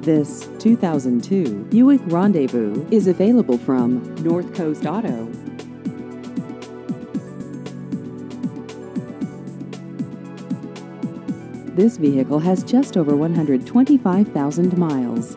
This 2002 Buick Rendezvous is available from North Coast Auto. This vehicle has just over 125,000 miles.